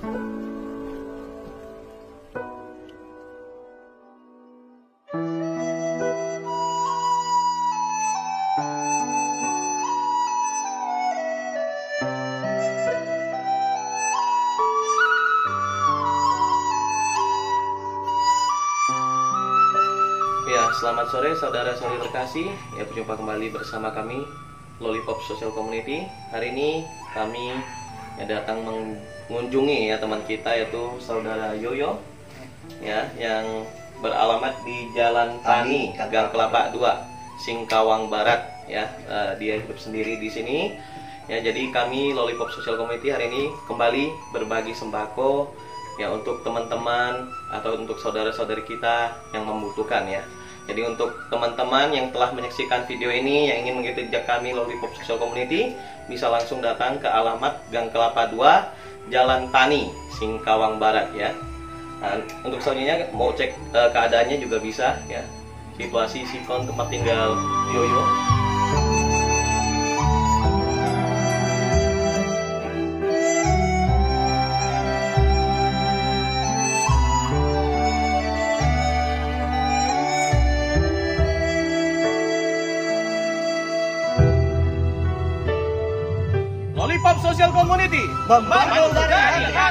Ya, selamat sore saudara-saudari terkasih. Ya, berjumpa kembali bersama kami Lollipop Social Community. Hari ini kami ya, datang mengunjungi ya teman kita yaitu saudara Yoyo ya yang beralamat di Jalan Tani, Gang Kelapa 2, Singkawang Barat ya. Eh, dia hidup sendiri di sini. Ya, jadi kami Lollipop Social Community hari ini kembali berbagi sembako ya untuk teman-teman atau untuk saudara-saudari kita yang membutuhkan ya. Jadi untuk teman-teman yang telah menyaksikan video ini yang ingin mengikuti jejak kami Lollipop Social Community bisa langsung datang ke alamat Gang Kelapa 2, Jalan Tani, Singkawang Barat ya. Nah, untuk selanjutnya mau cek uh, keadaannya juga bisa ya. Situasi sikon tempat tinggal Yoyo. Lollipop Social Community Membantu dari hati.